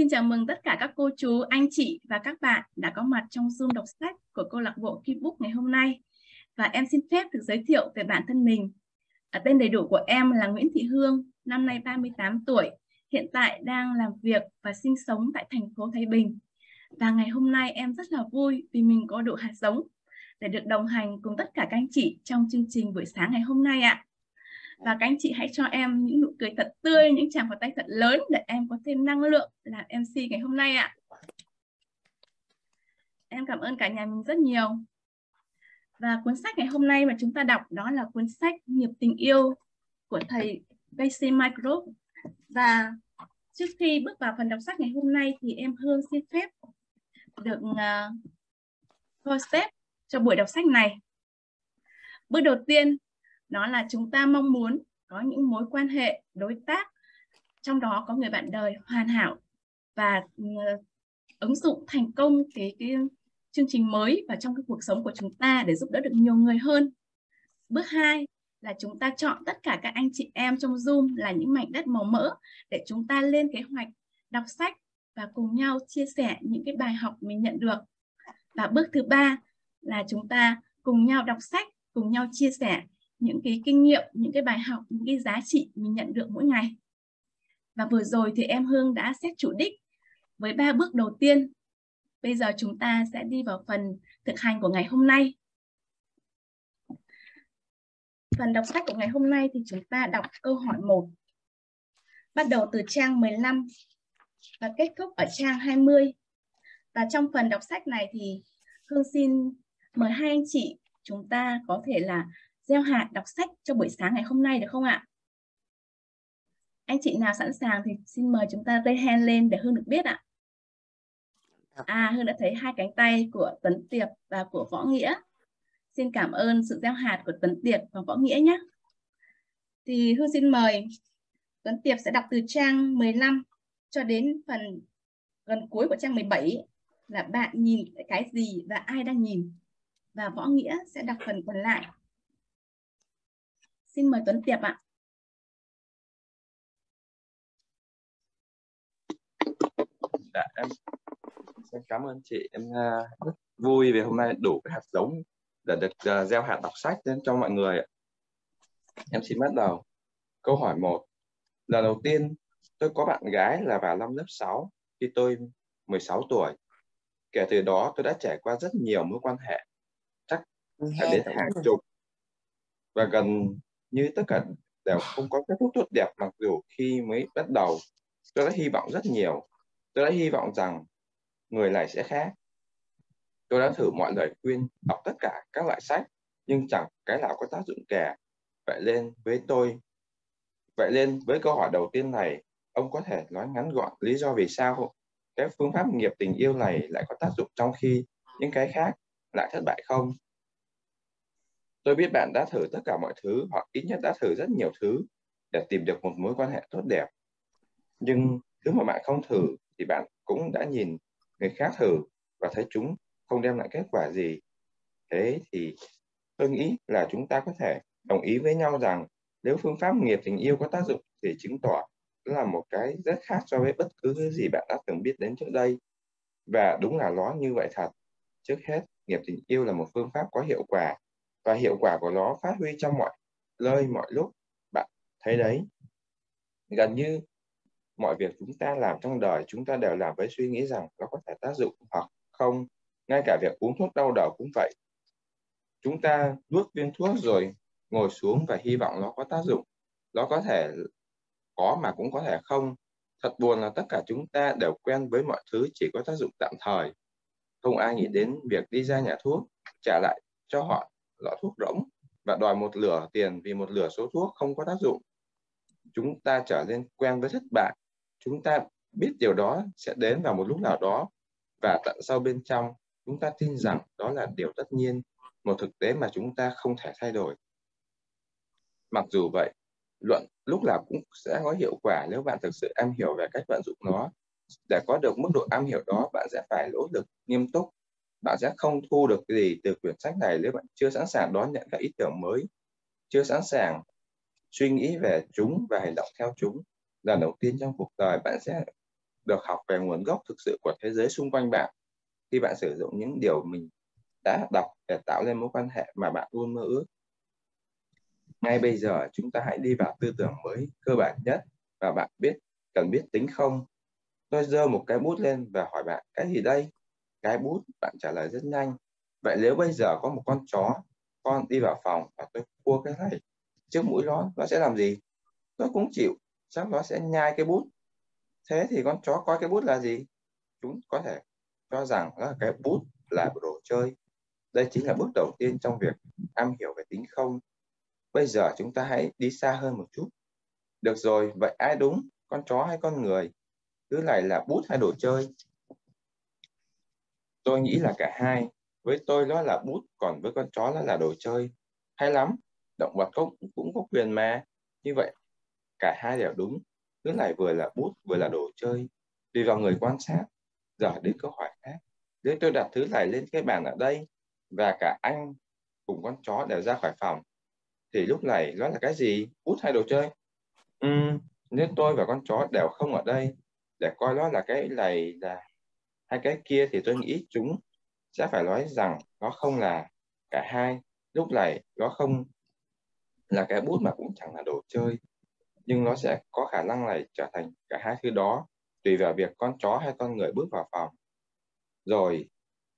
Xin chào mừng tất cả các cô chú, anh chị và các bạn đã có mặt trong Zoom đọc sách của câu lạc bộ Keybook ngày hôm nay. Và em xin phép được giới thiệu về bản thân mình. À, tên đầy đủ của em là Nguyễn Thị Hương, năm nay 38 tuổi, hiện tại đang làm việc và sinh sống tại thành phố Thái Bình. Và ngày hôm nay em rất là vui vì mình có đủ hạt giống để được đồng hành cùng tất cả các anh chị trong chương trình buổi sáng ngày hôm nay ạ. Và các anh chị hãy cho em những nụ cười thật tươi, những tràng vào tay thật lớn để em có thêm năng lượng làm MC ngày hôm nay ạ. Em cảm ơn cả nhà mình rất nhiều. Và cuốn sách ngày hôm nay mà chúng ta đọc đó là cuốn sách Nghiệp tình yêu của thầy Casey Micro. Và trước khi bước vào phần đọc sách ngày hôm nay thì em Hương xin phép được à, uh, step cho buổi đọc sách này. Bước đầu tiên đó là chúng ta mong muốn có những mối quan hệ đối tác trong đó có người bạn đời hoàn hảo và ờ, ứng dụng thành công cái cái chương trình mới vào trong cái cuộc sống của chúng ta để giúp đỡ được nhiều người hơn. Bước 2 là chúng ta chọn tất cả các anh chị em trong Zoom là những mảnh đất màu mỡ để chúng ta lên kế hoạch đọc sách và cùng nhau chia sẻ những cái bài học mình nhận được. Và bước thứ ba là chúng ta cùng nhau đọc sách, cùng nhau chia sẻ những cái kinh nghiệm, những cái bài học, những cái giá trị mình nhận được mỗi ngày. Và vừa rồi thì em Hương đã xét chủ đích với ba bước đầu tiên. Bây giờ chúng ta sẽ đi vào phần thực hành của ngày hôm nay. Phần đọc sách của ngày hôm nay thì chúng ta đọc câu hỏi 1. Bắt đầu từ trang 15 và kết thúc ở trang 20. Và trong phần đọc sách này thì Hương xin mời hai anh chị chúng ta có thể là gieo hạt đọc sách cho buổi sáng ngày hôm nay được không ạ? Anh chị nào sẵn sàng thì xin mời chúng ta raise hand lên để Hương được biết ạ. À, Hương đã thấy hai cánh tay của Tấn Tiệp và của Võ Nghĩa. Xin cảm ơn sự gieo hạt của Tấn Tiệp và Võ Nghĩa nhé. Thì Hương xin mời Tuấn Tiệp sẽ đọc từ trang 15 cho đến phần gần cuối của trang 17 là bạn nhìn cái gì và ai đang nhìn. Và Võ Nghĩa sẽ đọc phần còn lại Xin mời Tuấn Tiệp ạ. Dạ, em xin cảm ơn chị. Em à, rất vui vì hôm nay đủ cái hạt giống để được uh, gieo hạt đọc sách đến cho mọi người. Em xin bắt đầu. Câu hỏi 1. Lần đầu tiên tôi có bạn gái là vào năm lớp 6 khi tôi 16 tuổi. Kể từ đó tôi đã trải qua rất nhiều mối quan hệ, chắc phải đến hàng chục và gần như tất cả đều không có kết thúc tốt đẹp mặc dù khi mới bắt đầu tôi đã hy vọng rất nhiều. Tôi đã hy vọng rằng người này sẽ khác. Tôi đã thử mọi lời khuyên đọc tất cả các loại sách nhưng chẳng cái nào có tác dụng cả. Vậy nên với tôi vậy nên với câu hỏi đầu tiên này ông có thể nói ngắn gọn lý do vì sao cái phương pháp nghiệp tình yêu này lại có tác dụng trong khi những cái khác lại thất bại không Tôi biết bạn đã thử tất cả mọi thứ hoặc ít nhất đã thử rất nhiều thứ để tìm được một mối quan hệ tốt đẹp. Nhưng thứ mà bạn không thử thì bạn cũng đã nhìn người khác thử và thấy chúng không đem lại kết quả gì. Thế thì tôi nghĩ là chúng ta có thể đồng ý với nhau rằng nếu phương pháp nghiệp tình yêu có tác dụng thì chứng tỏ là một cái rất khác so với bất cứ thứ gì bạn đã từng biết đến trước đây. Và đúng là nó như vậy thật. Trước hết, nghiệp tình yêu là một phương pháp có hiệu quả và hiệu quả của nó phát huy trong mọi nơi, mọi lúc. Bạn thấy đấy. Gần như mọi việc chúng ta làm trong đời, chúng ta đều làm với suy nghĩ rằng nó có thể tác dụng hoặc không. Ngay cả việc uống thuốc đau đầu cũng vậy. Chúng ta nuốt viên thuốc rồi ngồi xuống và hy vọng nó có tác dụng. Nó có thể có mà cũng có thể không. Thật buồn là tất cả chúng ta đều quen với mọi thứ chỉ có tác dụng tạm thời. Không ai nghĩ đến việc đi ra nhà thuốc, trả lại cho họ lọ thuốc rỗng và đòi một lửa tiền vì một lửa số thuốc không có tác dụng. Chúng ta trở nên quen với thất bại. Chúng ta biết điều đó sẽ đến vào một lúc nào đó và tận sâu bên trong chúng ta tin rằng đó là điều tất nhiên, một thực tế mà chúng ta không thể thay đổi. Mặc dù vậy, luận lúc nào cũng sẽ có hiệu quả nếu bạn thực sự am hiểu về cách vận dụng nó. Để có được mức độ am hiểu đó, bạn sẽ phải nỗ lực nghiêm túc bạn sẽ không thu được gì từ quyển sách này nếu bạn chưa sẵn sàng đón nhận các ý tưởng mới, chưa sẵn sàng suy nghĩ về chúng và hành động theo chúng lần đầu tiên trong cuộc đời bạn sẽ được học về nguồn gốc thực sự của thế giới xung quanh bạn khi bạn sử dụng những điều mình đã đọc để tạo lên mối quan hệ mà bạn luôn mơ ước. Ngay bây giờ, chúng ta hãy đi vào tư tưởng mới, cơ bản nhất và bạn biết, cần biết tính không. Tôi giơ một cái bút lên và hỏi bạn, cái gì đây? Cái bút, bạn trả lời rất nhanh. Vậy nếu bây giờ có một con chó, con đi vào phòng và tôi cua cái này trước mũi nó, nó sẽ làm gì? nó cũng chịu, chắc nó sẽ nhai cái bút. Thế thì con chó coi cái bút là gì? Chúng có thể cho rằng là cái bút là đồ chơi. Đây chính là bước đầu tiên trong việc am hiểu về tính không. Bây giờ chúng ta hãy đi xa hơn một chút. Được rồi, vậy ai đúng, con chó hay con người? Thứ này là bút hay đồ chơi? Tôi nghĩ là cả hai. Với tôi nó là bút, còn với con chó nó là đồ chơi. Hay lắm, động vật cũng, cũng có quyền mà. Như vậy, cả hai đều đúng. Thứ này vừa là bút, vừa là đồ chơi. Tùy vào người quan sát. Giờ đến câu hỏi khác. Nếu tôi đặt thứ này lên cái bàn ở đây và cả anh cùng con chó đều ra khỏi phòng thì lúc này nó là cái gì? Bút hay đồ chơi? Uhm, nếu tôi và con chó đều không ở đây để coi nó là cái này là hai cái kia thì tôi nghĩ chúng sẽ phải nói rằng nó không là cả hai. Lúc này nó không là cái bút mà cũng chẳng là đồ chơi, nhưng nó sẽ có khả năng này trở thành cả hai thứ đó, tùy vào việc con chó hay con người bước vào phòng. Rồi,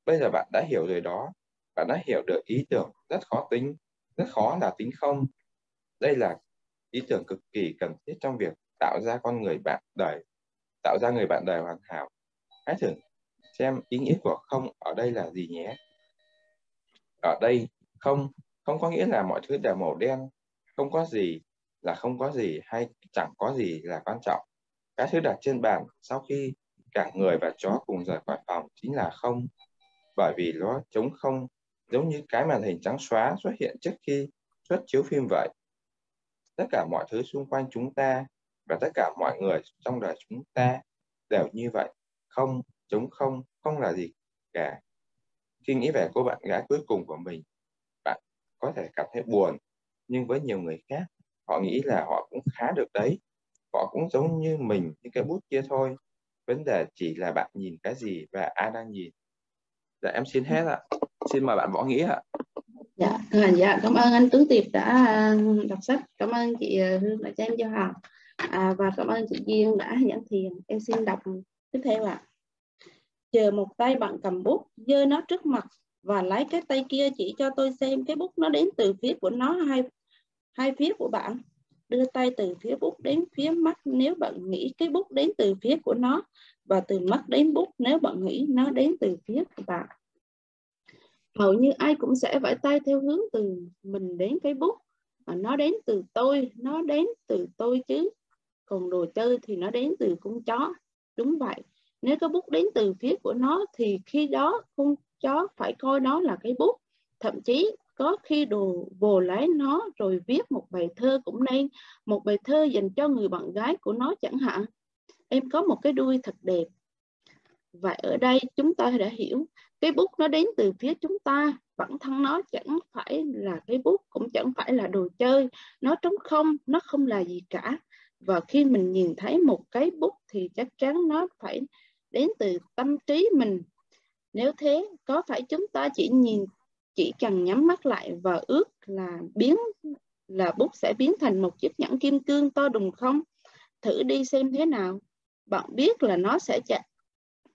bây giờ bạn đã hiểu rồi đó. Bạn đã hiểu được ý tưởng rất khó tính, rất khó là tính không. Đây là ý tưởng cực kỳ cần thiết trong việc tạo ra con người bạn đời, tạo ra người bạn đời hoàn hảo. Hãy thử xem ý nghĩa của không ở đây là gì nhé. Ở đây không không có nghĩa là mọi thứ đều màu đen, không có gì là không có gì hay chẳng có gì là quan trọng. Cái thứ đặt trên bàn sau khi cả người và chó cùng rời khỏi phòng chính là không, bởi vì nó chống không giống như cái màn hình trắng xóa xuất hiện trước khi xuất chiếu phim vậy. Tất cả mọi thứ xung quanh chúng ta và tất cả mọi người trong đời chúng ta đều như vậy. Không chúng không không là gì cả. Khi nghĩ về cô bạn gái cuối cùng của mình bạn có thể cảm thấy buồn nhưng với nhiều người khác họ nghĩ là họ cũng khá được đấy. Họ cũng giống như mình như cái bút kia thôi. Vấn đề chỉ là bạn nhìn cái gì và ai đang nhìn. Dạ em xin hết ạ. Xin mời bạn võ nghĩa ạ. Dạ à, dạ cảm ơn anh Tuấn Tiệp đã à, đọc sách. Cảm ơn chị à, Hương đã cho em cho học. À, và cảm ơn chị Duyên đã nhận thiền. Em xin đọc tiếp theo ạ. à chờ một tay bạn cầm bút, giơ nó trước mặt và lấy cái tay kia chỉ cho tôi xem cái bút nó đến từ phía của nó hay hai phía của bạn. Đưa tay từ phía bút đến phía mắt nếu bạn nghĩ cái bút đến từ phía của nó và từ mắt đến bút nếu bạn nghĩ nó đến từ phía của bạn. Hầu như ai cũng sẽ vẫy tay theo hướng từ mình đến cái bút mà nó đến từ tôi, nó đến từ tôi chứ. Còn đồ chơi thì nó đến từ con chó. Đúng vậy nếu cái bút đến từ phía của nó thì khi đó con chó phải coi nó là cái bút. Thậm chí có khi đồ vồ lấy nó rồi viết một bài thơ cũng nên, một bài thơ dành cho người bạn gái của nó chẳng hạn. Em có một cái đuôi thật đẹp. Và ở đây chúng ta đã hiểu, cái bút nó đến từ phía chúng ta, bản thân nó chẳng phải là cái bút, cũng chẳng phải là đồ chơi. Nó trống không, nó không là gì cả. Và khi mình nhìn thấy một cái bút thì chắc chắn nó phải đến từ tâm trí mình nếu thế có phải chúng ta chỉ nhìn chỉ cần nhắm mắt lại và ước là biến là bút sẽ biến thành một chiếc nhẫn kim cương to đùng không? Thử đi xem thế nào. Bạn biết là nó sẽ chẳng,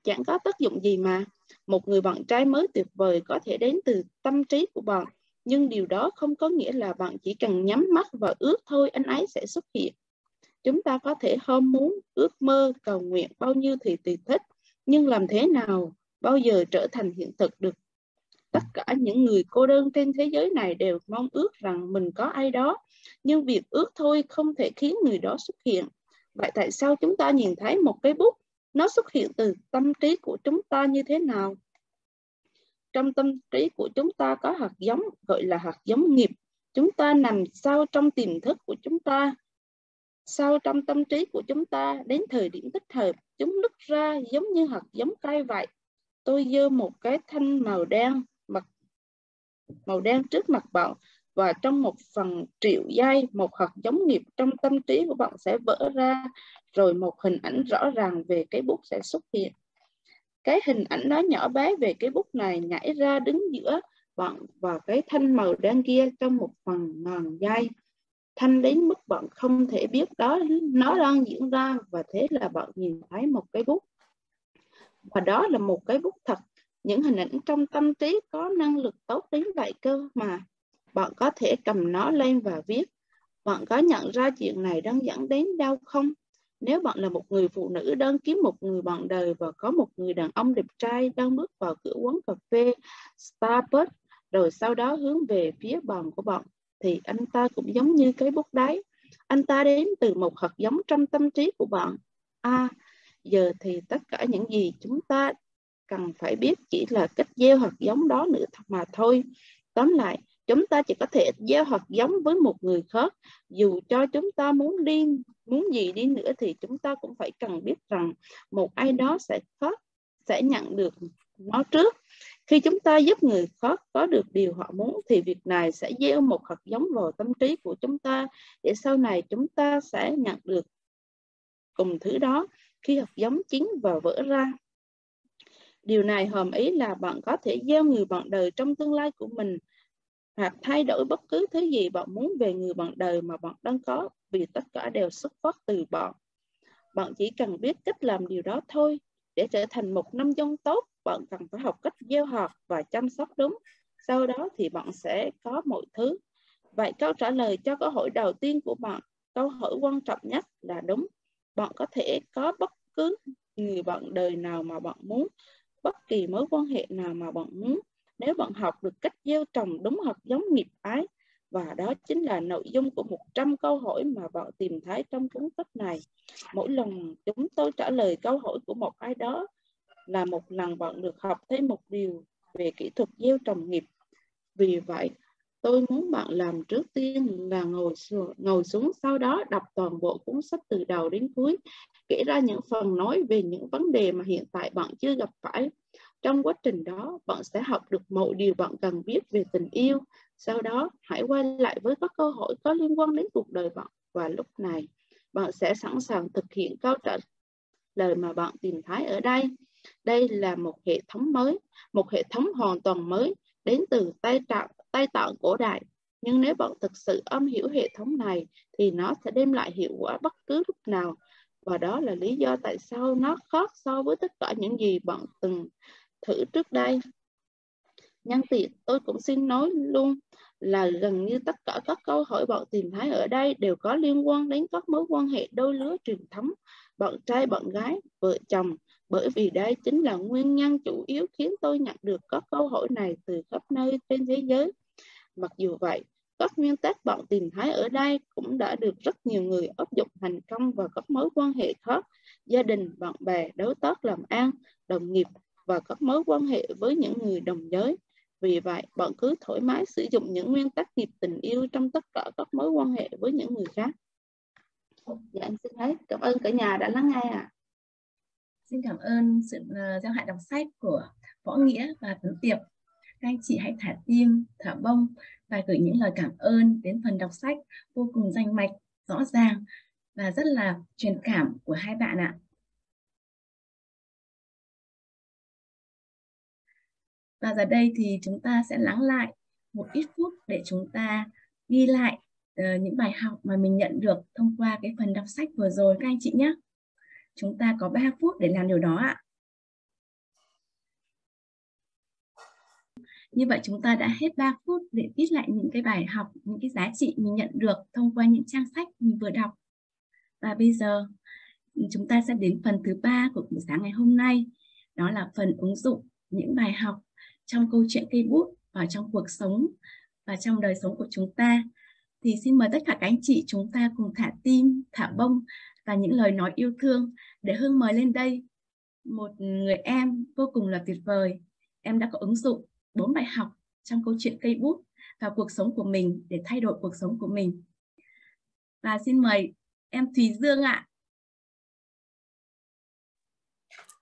chẳng có tác dụng gì mà. Một người bạn trai mới tuyệt vời có thể đến từ tâm trí của bạn. Nhưng điều đó không có nghĩa là bạn chỉ cần nhắm mắt và ước thôi anh ấy sẽ xuất hiện. Chúng ta có thể ham muốn, ước mơ, cầu nguyện bao nhiêu thì tùy thích. Nhưng làm thế nào bao giờ trở thành hiện thực được? Tất cả những người cô đơn trên thế giới này đều mong ước rằng mình có ai đó nhưng việc ước thôi không thể khiến người đó xuất hiện. Vậy tại sao chúng ta nhìn thấy một cái bút nó xuất hiện từ tâm trí của chúng ta như thế nào? Trong tâm trí của chúng ta có hạt giống gọi là hạt giống nghiệp. Chúng ta nằm sau trong tiềm thức của chúng ta sau trong tâm trí của chúng ta đến thời điểm thích hợp, chúng nứt ra giống như hạt giống cây vậy tôi dơ một cái thanh màu đen mặt, màu đen trước mặt bạn, và trong một phần triệu giây, một hạt giống nghiệp trong tâm trí của bạn sẽ vỡ ra, rồi một hình ảnh rõ ràng về cái bút sẽ xuất hiện. Cái hình ảnh đó nhỏ bé về cái bút này nhảy ra đứng giữa bạn và cái thanh màu đen kia trong một phần ngàn giây. Thanh đến mức bạn không thể biết đó, nó đang diễn ra và thế là bạn nhìn thấy một cái bút. Và đó là một cái bút thật. Những hình ảnh trong tâm trí có năng lực tốt đến vậy cơ mà. Bạn có thể cầm nó lên và viết. Bạn có nhận ra chuyện này đang dẫn đến đâu không? Nếu bạn là một người phụ nữ đang kiếm một người bạn đời và có một người đàn ông đẹp trai đang bước vào cửa quán cà phê Starbucks, rồi sau đó hướng về phía bàn của bạn thì anh ta cũng giống như cái bút đáy. Anh ta đến từ một hạt giống trong tâm trí của bạn. À, giờ thì tất cả những gì chúng ta cần phải biết chỉ là cách gieo hạt giống đó nữa mà thôi. Tóm lại, chúng ta chỉ có thể gieo hạt giống với một người khác dù cho chúng ta muốn đi muốn gì đi nữa thì chúng ta cũng phải cần biết rằng một ai đó sẽ khác sẽ nhận được nó trước khi chúng ta giúp người khác có được điều họ muốn thì việc này sẽ gieo một hạt giống vào tâm trí của chúng ta để sau này chúng ta sẽ nhận được cùng thứ đó khi hạt giống chín và vỡ ra. Điều này hàm ý là bạn có thể gieo người bạn đời trong tương lai của mình hoặc thay đổi bất cứ thứ gì bạn muốn về người bạn đời mà bạn đang có vì tất cả đều xuất phát từ bạn. Bạn chỉ cần biết cách làm điều đó thôi. Để trở thành một nông dân tốt, bạn cần phải học cách gieo hạt và chăm sóc đúng. Sau đó thì bạn sẽ có mọi thứ. Vậy câu trả lời cho câu hỏi đầu tiên của bạn, câu hỏi quan trọng nhất là đúng. Bạn có thể có bất cứ người bạn đời nào mà bạn muốn, bất kỳ mối quan hệ nào mà bạn muốn nếu bạn học được cách gieo trồng đúng hạt giống nghiệp ái và đó chính là nội dung của 100 câu hỏi mà bạn tìm thấy trong cuốn sách này. Mỗi lần chúng tôi trả lời câu hỏi của một ai đó là một lần bạn được học thêm một điều về kỹ thuật gieo trồng nghiệp. Vì vậy, tôi muốn bạn làm trước tiên là ngồi xuống, ngồi xuống sau đó đọc toàn bộ cuốn sách từ đầu đến cuối, kể ra những phần nói về những vấn đề mà hiện tại bạn chưa gặp phải trong quá trình đó, bạn sẽ học được mọi điều bạn cần biết về tình yêu. Sau đó, hãy quay lại với các câu hỏi có liên quan đến cuộc đời bạn. Và lúc này, bạn sẽ sẵn sàng thực hiện câu trả lời mà bạn tìm thấy ở đây. Đây là một hệ thống mới, một hệ thống hoàn toàn mới đến từ tay Tạng, tay Tạng cổ đại. Nhưng nếu bạn thực sự âm hiểu hệ thống này thì nó sẽ đem lại hiệu quả bất cứ lúc nào. Và đó là lý do tại sao nó khác so với tất cả những gì bạn từng thử trước đây. Nhân tiện tôi cũng xin nói luôn là gần như tất cả các câu hỏi bạn tìm thấy ở đây đều có liên quan đến các mối quan hệ đôi lứa truyền thống, bạn trai, bạn gái, vợ chồng, bởi vì đây chính là nguyên nhân chủ yếu khiến tôi nhận được các câu hỏi này từ khắp nơi trên thế giới. Mặc dù vậy, các nguyên tắc bạn tìm thấy ở đây cũng đã được rất nhiều người áp dụng thành công vào các mối quan hệ khác, gia đình, bạn bè, đối tác làm ăn, đồng nghiệp và các mối quan hệ với những người đồng giới. Vì vậy, bạn cứ thoải mái sử dụng những nguyên tắc nghiệp tình yêu trong tất cả các mối quan hệ với những người khác. Dạ, em xin hết. Cảm ơn cả nhà đã lắng nghe ạ. À. Xin cảm ơn sự ờ, uh, giao hại đọc sách của Võ Nghĩa và tấn Tiệp. Các anh chị hãy thả tim, thả bông và gửi những lời cảm ơn đến phần đọc sách vô cùng danh mạch, rõ ràng và rất là truyền cảm của hai bạn ạ. Và giờ đây thì chúng ta sẽ lắng lại một ít phút để chúng ta ghi lại uh, những bài học mà mình nhận được thông qua cái phần đọc sách vừa rồi các anh chị nhé. Chúng ta có 3 phút để làm điều đó ạ. Như vậy chúng ta đã hết 3 phút để viết lại những cái bài học, những cái giá trị mình nhận được thông qua những trang sách mình vừa đọc. Và bây giờ chúng ta sẽ đến phần thứ ba của buổi sáng ngày hôm nay. Đó là phần ứng dụng những bài học trong câu chuyện cây bút và trong cuộc sống và trong đời sống của chúng ta thì xin mời tất cả các anh chị chúng ta cùng thả tim, thả bông và những lời nói yêu thương để Hương mời lên đây một người em vô cùng là tuyệt vời. Em đã có ứng dụng bốn bài học trong câu chuyện cây bút vào cuộc sống của mình để thay đổi cuộc sống của mình. Và xin mời em Thùy Dương ạ.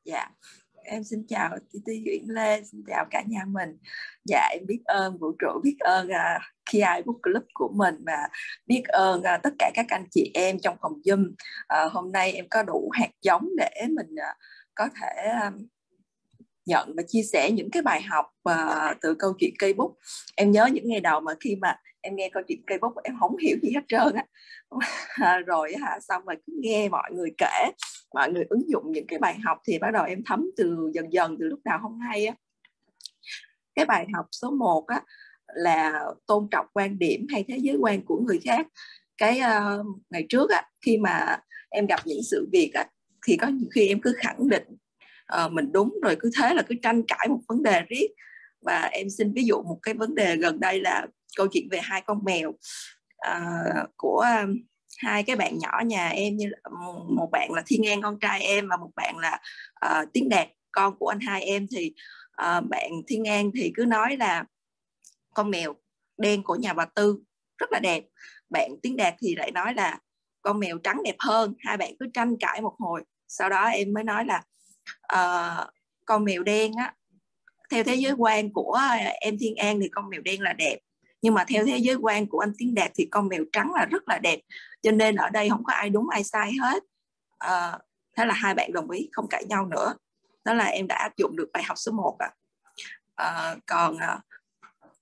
Dạ, em xin chào Titi Nguyễn Lê, xin chào cả nhà mình. Dạ em biết ơn vũ trụ, biết ơn à KI Book Club của mình và biết ơn uh, tất cả các anh chị em trong phòng Zoom. Uh, à, hôm nay em có đủ hạt giống để mình uh, có thể uh, nhận và chia sẻ những cái bài học uh, từ câu chuyện cây bút. Em nhớ những ngày đầu mà khi mà em nghe câu chuyện cây bút em không hiểu gì hết trơn á. Rồi hả xong rồi cứ nghe mọi người kể mọi người ứng dụng những cái bài học thì bắt đầu em thấm từ dần dần từ lúc nào không hay á. Cái bài học số 1 á là tôn trọng quan điểm hay thế giới quan của người khác. Cái uh, ngày trước á khi mà em gặp những sự việc á thì có nhiều khi em cứ khẳng định uh, mình đúng rồi cứ thế là cứ tranh cãi một vấn đề riết. Và em xin ví dụ một cái vấn đề gần đây là câu chuyện về hai con mèo uh, của uh, hai cái bạn nhỏ nhà em như một bạn là thiên an con trai em và một bạn là uh, tiến đạt con của anh hai em. Thì uh, bạn thiên an thì cứ nói là con mèo đen của nhà bà tư. Rất là đẹp. Bạn tiến đạt thì lại nói là con mèo trắng đẹp hơn. Hai bạn cứ tranh cãi một hồi. Sau đó em mới nói là uh, con mèo đen á theo thế giới quan của ờ, em Thiên An thì con mèo đen là đẹp. Nhưng mà theo thế giới quan của anh Tiến Đạt thì con mèo trắng là rất là đẹp. Cho nên ở đây không có ai đúng ai sai hết. À, thế là hai bạn đồng ý không cãi nhau nữa. Đó là em đã áp dụng được bài học số 1 à. à còn à,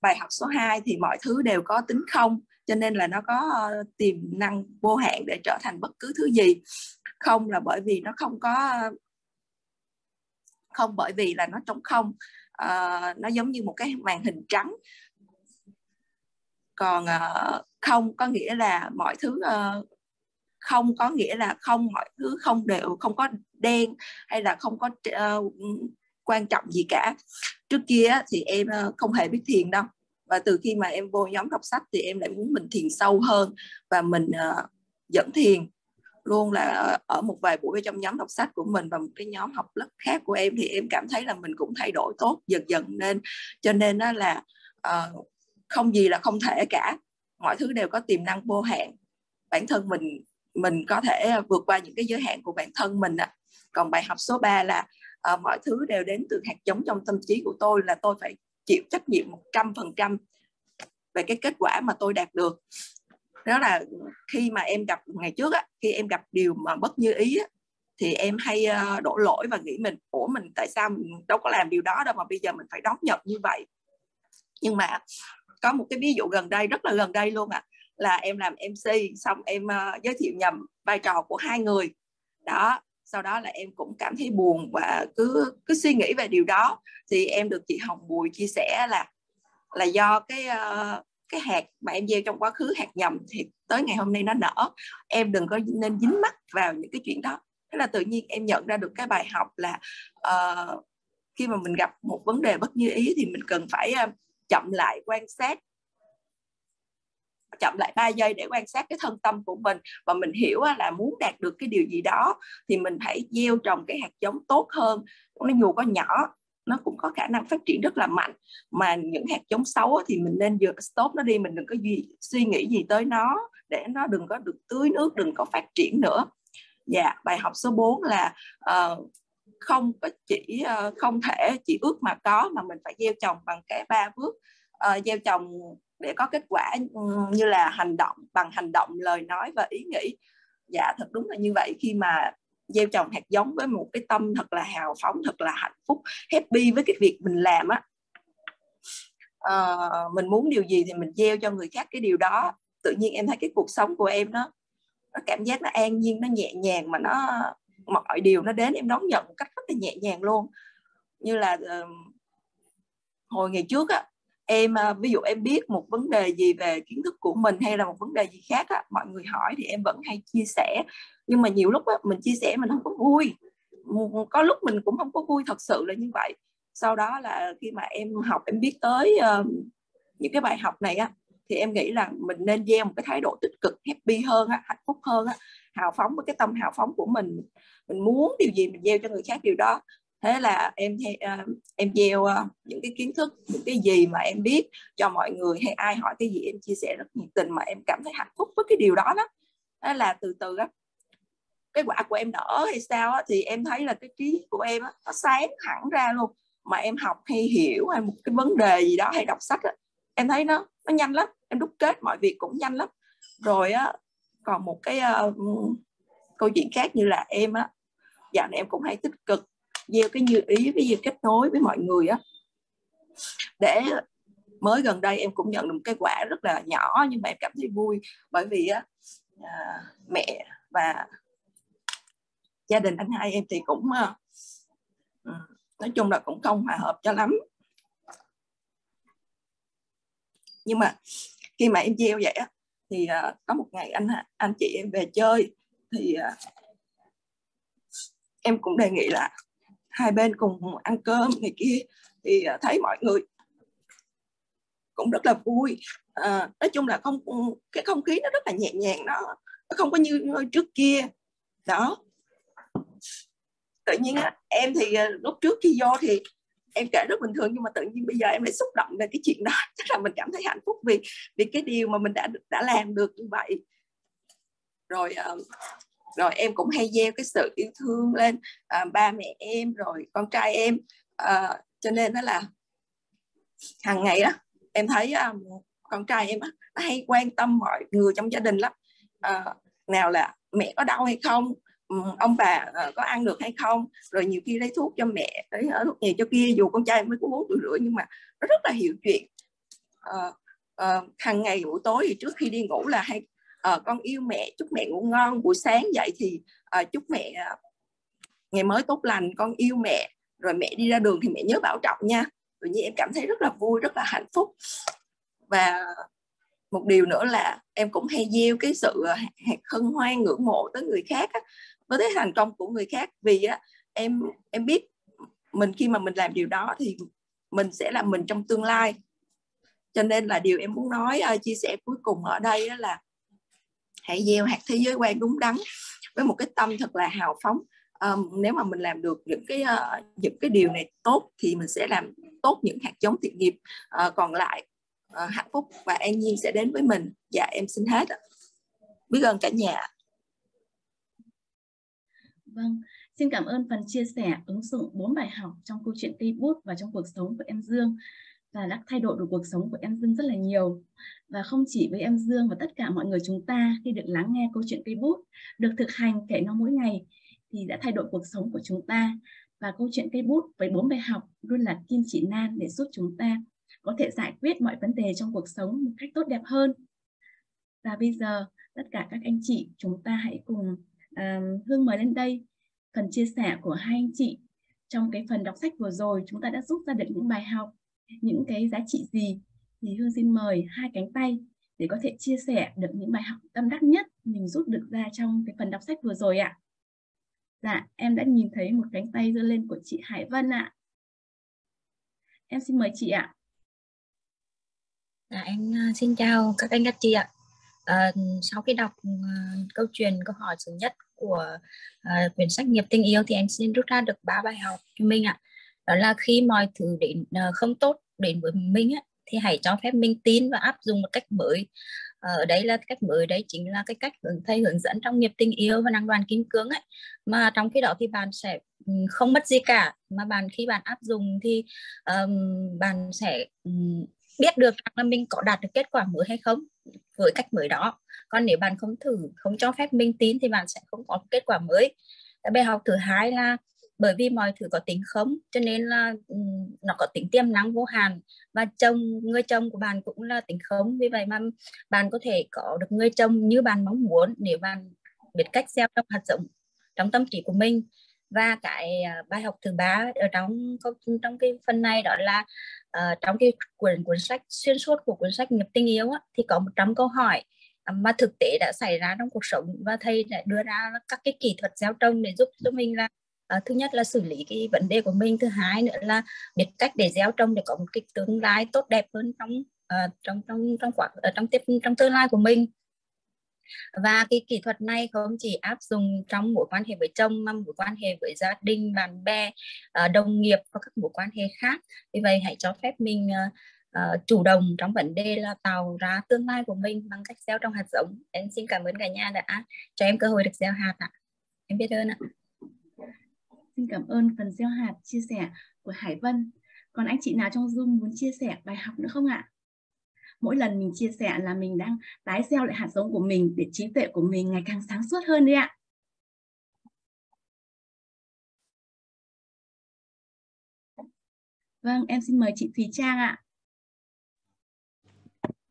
bài học số 2 thì mọi thứ đều có tính không cho nên là nó có ờ, tiềm năng vô hạn để trở thành bất cứ thứ gì. Không là bởi vì nó không có không bởi vì là nó trống không uh, nó giống như một cái màn hình trắng. Còn uh, không có nghĩa là mọi thứ uh, không có nghĩa là không mọi thứ không đều không có đen hay là không có uh, quan trọng gì cả. Trước kia thì em ờ, không hề biết thiền đâu. Và từ khi mà em vô nhóm đọc sách thì em lại muốn mình thiền sâu hơn và mình uh, dẫn thiền. Luôn là ở một vài buổi trong nhóm đọc sách của mình và một cái nhóm học lớp khác của em thì em cảm thấy là mình cũng thay đổi tốt dần dần nên cho nên đó là uh, không gì là không thể cả. Mọi thứ đều có tiềm năng vô hạn. Bản thân mình mình có thể vượt qua những cái giới hạn của bản thân mình ạ. Còn bài học số 3 là à, mọi thứ đều đến từ hạt giống trong tâm trí của tôi là tôi phải chịu trách nhiệm một trăm phần trăm về cái kết quả mà tôi đạt được. Đó là khi mà em gặp ngày trước á khi em gặp điều mà bất như ý á, thì em hay ờ, đổ lỗi và nghĩ mình ủa mình tại sao mình đâu có làm điều đó đâu mà bây giờ mình phải đón nhận như vậy? Nhưng mà có một cái ví dụ gần đây rất là gần đây luôn ạ à, là em làm MC xong em uh, giới thiệu nhầm vai trò của hai người. Đó sau đó là em cũng cảm thấy buồn và cứ cứ suy nghĩ về điều đó. Thì em được chị Hồng Bùi chia sẻ là là do cái uh, cái hạt mà em gieo trong quá khứ hạt nhầm thì tới ngày hôm nay nó nở. Em đừng có nên dính mắt vào những cái chuyện đó. Thế là tự nhiên em nhận ra được cái bài học là uh, khi mà mình gặp một vấn đề bất như ý thì mình cần phải uh, chậm lại quan sát chậm lại 3 giây để quan sát cái thân tâm của mình và mình hiểu là muốn đạt được cái điều gì đó thì mình hãy gieo trồng cái hạt giống tốt hơn. Nó dù có nhỏ nó cũng có khả năng phát triển rất là mạnh. Mà những hạt giống xấu thì mình nên vừa stop nó đi mình đừng có gì, suy nghĩ gì tới nó để nó đừng có được tưới nước đừng có phát triển nữa. Dạ bài học số 4 là uh, không có chỉ uh, không thể chỉ ước mà có mà mình phải gieo trồng bằng cái ba bước. Uh, gieo trồng để có kết quả ừ, như là hành động bằng hành động lời nói và ý nghĩ. Dạ thật đúng là như vậy. Khi mà gieo trồng hạt giống với một cái tâm thật là hào phóng thật là hạnh phúc happy với cái việc mình làm á à, mình muốn điều gì thì mình gieo cho người khác cái điều đó. Tự nhiên em thấy cái cuộc sống của em nó nó cảm giác nó an nhiên nó nhẹ nhàng mà nó mọi điều nó đến em đón nhận một cách rất là nhẹ nhàng luôn. Như là uh, hồi ngày trước á em ờ, ví dụ em biết một vấn đề gì về kiến thức của mình hay là một vấn đề gì khác á mọi người hỏi thì em vẫn hay chia sẻ. Nhưng mà nhiều lúc á, mình chia sẻ mình không có vui. Có lúc mình cũng không có vui thật sự là như vậy. Sau đó là khi mà em học em biết tới uh, những cái bài học này á thì em nghĩ là mình nên gieo một cái thái độ tích cực happy hơn á, hạnh phúc hơn á, hào phóng với cái tâm hào phóng của mình. Mình muốn điều gì mình gieo cho người khác điều đó thế là em ờ, em gieo ờ, những cái kiến thức những cái gì mà em biết cho mọi người hay ai hỏi cái gì em chia sẻ rất nhiệt tình mà em cảm thấy hạnh phúc với cái điều đó đó. Thế là từ từ á. Cái quả của em đỡ hay sao á, thì em thấy là cái trí của em á, nó sáng hẳn ra luôn. Mà em học hay hiểu hay một cái vấn đề gì đó hay đọc sách á, em thấy nó nó nhanh lắm. Em đúc kết mọi việc cũng nhanh lắm. Rồi á còn một cái uh, câu chuyện khác như là em á dạo này em cũng hay tích cực gieo cái như ý cái gì kết nối với mọi người á. Để mới gần đây em cũng nhận được một cái quả rất là nhỏ nhưng mà em cảm thấy vui bởi vì á à, mẹ và gia đình anh hai em thì cũng uh, nói chung là cũng không hòa hợp cho lắm. Nhưng mà khi mà em gieo vậy á thì uh, có một ngày anh anh chị em về chơi thì uh, em cũng đề nghị là hai bên cùng ăn cơm này kia thì à, thấy mọi người cũng rất là vui. À, nói chung là không cái không khí nó rất là nhẹ nhàng nó, nó không có như trước kia. Đó. Tự nhiên á, em thì à, lúc trước khi vô thì em kể rất bình thường nhưng mà tự nhiên bây giờ em lại xúc động về cái chuyện đó. Chắc là mình cảm thấy hạnh phúc vì vì cái điều mà mình đã đã làm được như vậy. Rồi à, rồi em cũng hay gieo cái sự yêu thương lên uh, ba mẹ em rồi con trai em. Uh, cho nên đó là hàng ngày đó em thấy um, con trai em nó hay quan tâm mọi người trong gia đình lắm. Uh, nào là mẹ có đau hay không ừ, ông bà uh, có ăn được hay không rồi nhiều khi lấy thuốc cho mẹ lấy thuốc này cho kia dù con trai mới có bốn tuổi rưỡi nhưng mà nó rất là hiểu chuyện. Uh, uh, hàng ngày buổi tối thì trước khi đi ngủ là hay à, con yêu mẹ chúc mẹ ngủ ngon buổi sáng. Dậy thì à, chúc mẹ ờ, ngày mới tốt lành con yêu mẹ. Rồi mẹ đi ra đường thì mẹ nhớ bảo trọng nha. Tự nhiên em cảm thấy rất là vui rất là hạnh phúc. Và một điều nữa là em cũng hay gieo cái sự hân hoan ngưỡng mộ tới người khác á, với cái thành công của người khác. Vì á, em em biết mình khi mà mình làm điều đó thì mình sẽ là mình trong tương lai. Cho nên là điều em muốn nói chia sẻ cuối cùng ở đây đó là hãy gieo hạt thế giới quan đúng đắn với một cái tâm thật là hào phóng. Um, nếu mà mình làm được những cái uh, những cái điều này tốt thì mình sẽ làm tốt những hạt giống thiện nghiệp. Uh, còn lại uh, hạnh phúc và an nhiên sẽ đến với mình. Dạ em xin hết biết ơn cả nhà vâng xin cảm ơn phần chia sẻ ứng dụng bốn bài học trong câu chuyện cây bút và trong cuộc sống của em Dương và đã thay đổi được cuộc sống của em Dương rất là nhiều. Và không chỉ với em Dương và tất cả mọi người chúng ta khi được lắng nghe câu chuyện cây bút được thực hành kể nó mỗi ngày thì đã thay đổi cuộc sống của chúng ta. Và câu chuyện cây bút với bốn bài học luôn là kim chỉ nan để giúp chúng ta có thể giải quyết mọi vấn đề trong cuộc sống một cách tốt đẹp hơn. Và bây giờ tất cả các anh chị chúng ta hãy cùng um, hương mời lên đây. Phần chia sẻ của hai anh chị trong cái phần đọc sách vừa rồi chúng ta đã rút ra được những bài học những cái giá trị gì thì hương xin mời hai cánh tay để có thể chia sẻ được những bài học tâm đắc nhất mình rút được ra trong cái phần đọc sách vừa rồi ạ. Dạ, em đã nhìn thấy một cánh tay giơ lên của chị Hải Vân ạ. Em xin mời chị ạ. Dạ, em à, xin chào các anh các chị ạ. À, sau khi đọc uh, câu chuyện câu hỏi thứ nhất của uh, quyển sách nghiệp tình yêu thì em xin rút ra được ba bài học cho mình ạ. Đó là khi mọi thứ đến ờ, không tốt đến với mình á, thì hãy cho phép mình tin và áp dụng một cách mới. Ở đấy đây là cách mới đấy chính là cái cách hướng thầy hướng dẫn trong nghiệp tình yêu và năng đoàn kim cương ấy. Mà trong khi đó thì bạn sẽ ừ, không mất gì cả mà bạn khi bạn áp dụng thì um, bạn sẽ um, biết được là mình có đạt được kết quả mới hay không với cách mới đó. Còn nếu bạn không thử không cho phép mình tin thì bạn sẽ không có kết quả mới. Cái bài học thứ hai là bởi vì mọi thứ có tính không? Cho nên là ừ, nó có tính tiềm năng vô hạn. Và chồng người chồng của bạn cũng là tính không? Vì vậy mà bạn có thể có được người chồng như bạn mong muốn nếu bạn biết cách gieo trong hạt giống trong tâm trí của mình. Và cái à, bài học thứ ba ở trong trong cái phần này đó là uh, trong cái cuốn cuốn sách xuyên suốt của cuốn sách nhập tình yêu á, thì có 100 câu hỏi à, mà thực tế đã xảy ra trong cuộc sống và thầy đã đưa ra các cái kỹ thuật gieo trồng để giúp cho mình là à, thứ nhất là xử lý cái vấn đề của mình thứ hai nữa là biết cách để gieo trồng để có một cái tương lai tốt đẹp hơn trong uh, trong trong trong khoảng uh, ờ, trong tiếp trong tương lai của mình. Và cái kỹ thuật này không chỉ áp dụng trong mối quan hệ với chồng mà mối quan hệ với gia đình bạn bè uh, đồng nghiệp và các mối quan hệ khác. Vì vậy hãy cho phép mình uh, uh, chủ động trong vấn đề là tạo ra tương lai của mình bằng cách gieo trong hạt giống. Em xin cảm ơn cả nhà đã cho em cơ hội được gieo hạt ạ. Em biết ơn ạ xin cảm ơn phần gieo hạt chia sẻ của Hải Vân còn anh chị nào trong Zoom muốn chia sẻ bài học nữa không ạ mỗi lần mình chia sẻ là mình đang tái gieo lại hạt giống của mình để trí tuệ của mình ngày càng sáng suốt hơn đấy ạ Vâng, em xin mời chị Thùy Trang ạ.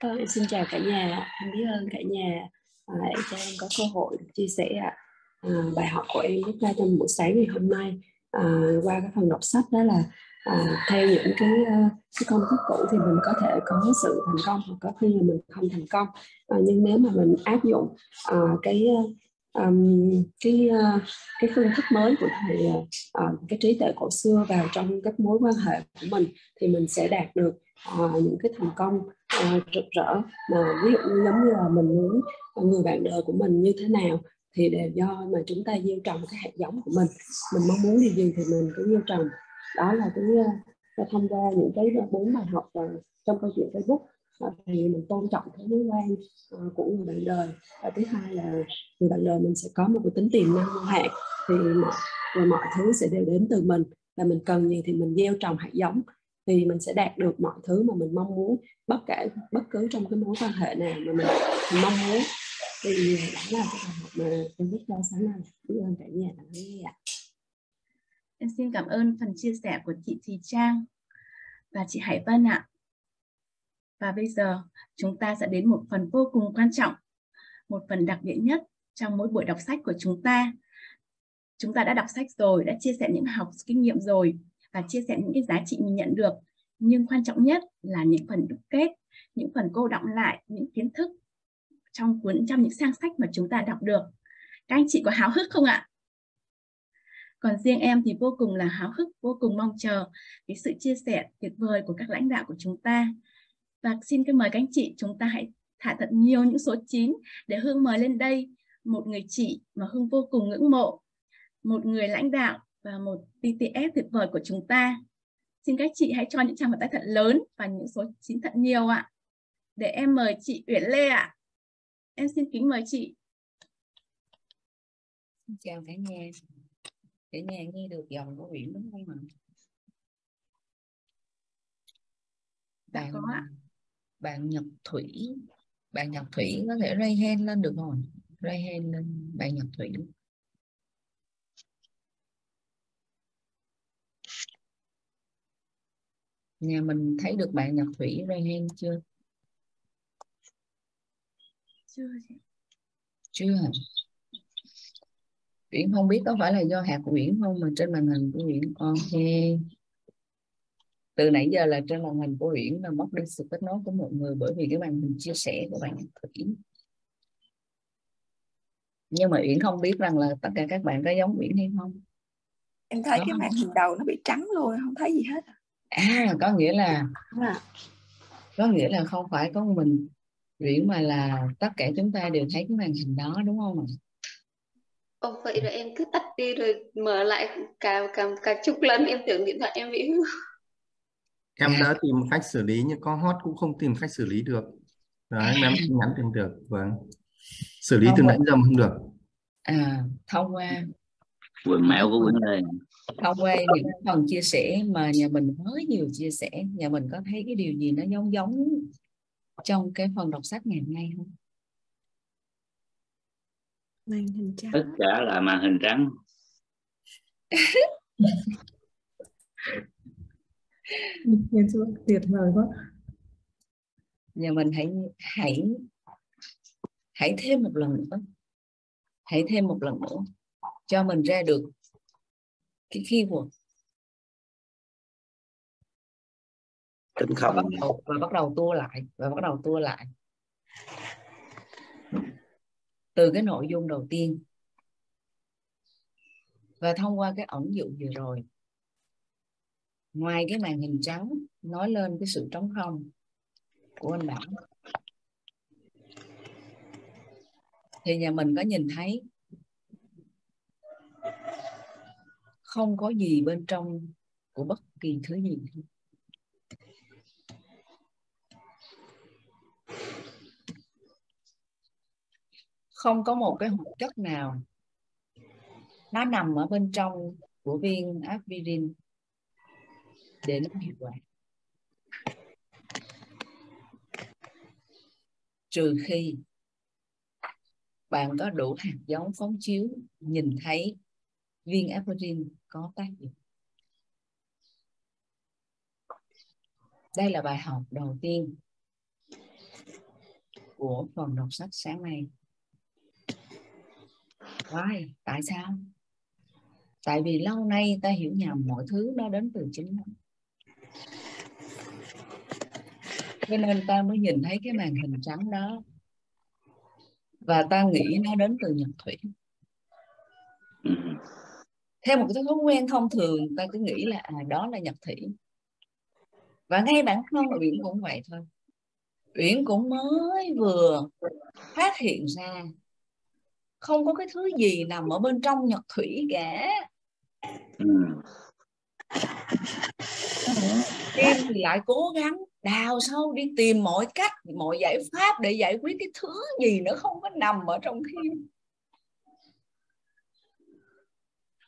Vâng, em xin chào cả nhà. Em biết ơn cả nhà à, cho em có cơ hội được chia sẻ ạ à, bài học của em rút ra trong buổi sáng ngày hôm nay. À, qua cái phần đọc sách đó là à, theo những cái, cái công thức cũ thì mình có thể có sự thành công hoặc có khi là mình không thành công. À, nhưng nếu mà mình áp dụng à, cái um, cái uh, cái phương thức mới của thầy uh, cái trí tuệ cổ xưa vào trong các mối quan hệ của mình thì mình sẽ đạt được uh, những cái thành công uh, rực rỡ. Mà ví dụ như giống như là mình muốn người bạn đời của mình như thế nào thì đều do mà chúng ta gieo trồng cái hạt giống của mình. Mình mong muốn điều gì thì mình cứ gieo trồng. Đó là cái uh, tham gia những cái ờ, bốn bài học uh, trong câu chuyện Facebook. Thì mình tôn trọng cái mối quan của người bạn đời. Và thứ hai là người bạn đời mình sẽ có một cái tính tiềm năng vô hạn thì mọi, và mọi thứ sẽ đều đến từ mình. Và mình cần gì thì mình gieo trồng hạt giống thì mình sẽ đạt được mọi thứ mà mình mong muốn bất kể bất cứ trong cái mối quan hệ nào mà mình, mình mong muốn thì đó là cái bài học mà em viết cho sáng nay biết ơn cả nhà đã nghe ạ em xin cảm ơn phần chia sẻ của chị Thùy Trang và chị Hải Vân ạ và bây giờ chúng ta sẽ đến một phần vô cùng quan trọng, một phần đặc biệt nhất trong mỗi buổi đọc sách của chúng ta. Chúng ta đã đọc sách rồi, đã chia sẻ những học kinh nghiệm rồi và chia sẻ những cái giá trị mình nhận được. Nhưng quan trọng nhất là những phần đúc kết, những phần cô đọng lại những kiến thức trong cuốn trong những trang sách mà chúng ta đọc được. Các anh chị có háo hức không ạ? Còn riêng em thì vô cùng là háo hức, vô cùng mong chờ cái sự chia sẻ tuyệt vời của các lãnh đạo của chúng ta và xin cái mời các anh chị chúng ta hãy thả thật nhiều những số 9 để Hương mời lên đây một người chị mà Hương vô cùng ngưỡng mộ, một người lãnh đạo và một TTS tuyệt vời của chúng ta. Xin các chị hãy cho những tràng vào tay thật lớn và những số 9 thật nhiều ạ. Để em mời chị Uyển Lê ạ. Em xin kính mời chị. Xin chào cả nhà. Cả nhà nghe được giọng của Uyển đúng không ạ? Dạ bạn, có ạ bạn Nhật Thủy bạn Nhật Thủy có thể ray hand lên được không ray hand lên bạn Nhật Thủy nhà mình thấy được bạn Nhật Thủy ray hand chưa chưa chưa Uyển không biết có phải là do hạt Uyển không mà trên màn hình của Uyển ok từ nãy giờ là trên màn hình của Uyển là mất đi sự kết nối của mọi người bởi vì cái màn hình chia sẻ của bạn Thủy. Nhưng mà Uyển không biết rằng là tất cả các bạn có giống Uyển hay không. Em thấy Đó cái màn hình đầu nó bị trắng luôn không thấy gì hết. À có nghĩa là có nghĩa là không phải có mình Uyển mà là tất cả chúng ta đều thấy cái màn hình đó đúng không ạ? Ồ, vậy rồi em cứ tắt đi rồi mở lại cả cả cả chục lần. Em tưởng điện thoại em bị hư. Em đã tìm cách xử lý nhưng có hot cũng không tìm cách xử lý được. Đấy em tin nhắn tìm được vâng. Xử lý từ nãy giờ không được. À thông qua quần mẹo của quần đây. Thông qua những phần chia sẻ mà nhà mình mới nhiều chia sẻ nhà mình có thấy cái điều gì nó giống giống trong cái phần đọc sách ngày hôm nay không màn hình trắng tất cả là màn hình trắng? Tuyệt vời quá. Nhà mình hãy hãy hãy thêm một lần nữa. Hãy thêm một lần nữa cho mình ra được cái keyword tính không và bắt đầu, và bắt đầu tua lại và bắt đầu tua lại. Từ cái nội dung đầu tiên. Và thông qua cái ẩn dụ vừa rồi ngoài cái màn hình trắng nói lên cái sự trống không của anh Bảo thì nhà mình có nhìn thấy không có gì bên trong của bất kỳ thứ gì không có một cái hoạt chất nào. Nó nằm ở bên trong của viên aspirin để nó hiệu quả trừ khi bạn có đủ hạt giống phóng chiếu, nhìn thấy viên aspirin có tác dụng. Đây là bài học đầu tiên của phần đọc sách sáng nay. Why? tại sao? Tại vì lâu nay ta hiểu nhầm mọi thứ nó đến từ chính nó cho nên ta mới nhìn thấy cái màn hình trắng đó. Và ta nghĩ nó đến từ nhật thủy. Theo một cái thói quen thông thường, ta cứ nghĩ là à đó là nhật thủy. Và ngay bản thân của uyển cũng vậy thôi. Uyển cũng mới vừa phát hiện ra không có cái thứ gì nằm ở bên trong nhật thủy cả. Em thì lại cố gắng đào sâu đi tìm mọi cách mọi giải pháp để giải quyết cái thứ gì nữa không có nằm ở trong kim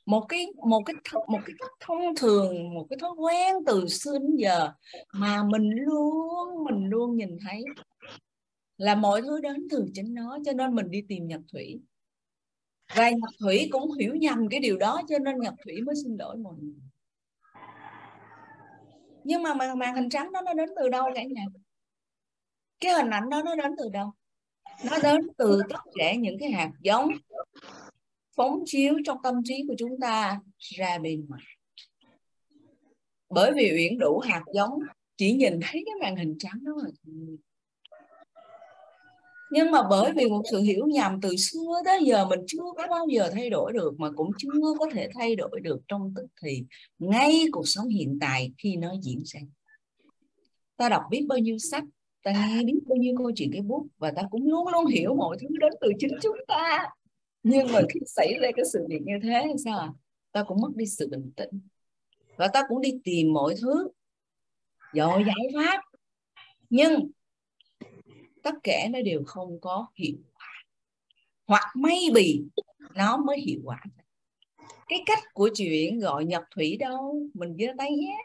một cái một cái một cái cách thông thường một cái thói quen từ xưa đến giờ mà mình luôn mình luôn nhìn thấy là mọi thứ đến từ chính nó cho nên mình đi tìm nhật thủy và nhật thủy cũng hiểu nhầm cái điều đó cho nên nhật thủy mới xin lỗi mọi người nhưng mà màn, màn hình trắng đó nó đến từ đâu cả nhà? Cái hình ảnh đó nó đến từ đâu? Nó đến từ tất cả những cái hạt giống phóng chiếu trong tâm trí của chúng ta ra bên ngoài. Bởi vì uyển đủ hạt giống chỉ nhìn thấy cái màn hình trắng đó mà nhưng mà bởi vì một sự hiểu nhầm từ xưa tới giờ mình chưa có bao giờ thay đổi được mà cũng chưa có thể thay đổi được trong tức thì ngay cuộc sống hiện tại khi nó diễn ra. Ta đọc biết bao nhiêu sách ta nghe biết bao nhiêu câu chuyện cái bút và ta cũng luôn luôn hiểu mọi thứ đến từ chính chúng ta. Nhưng mà khi xảy ra cái sự việc như thế sao à? ta cũng mất đi sự bình tĩnh. Và ta cũng đi tìm mọi thứ. Dội giải pháp. Nhưng tất cả nó đều không có hiệu quả. Hoặc may bị, nó mới hiệu quả. Cái cách của chuyện gọi nhật thủy đâu, mình giơ tay nhé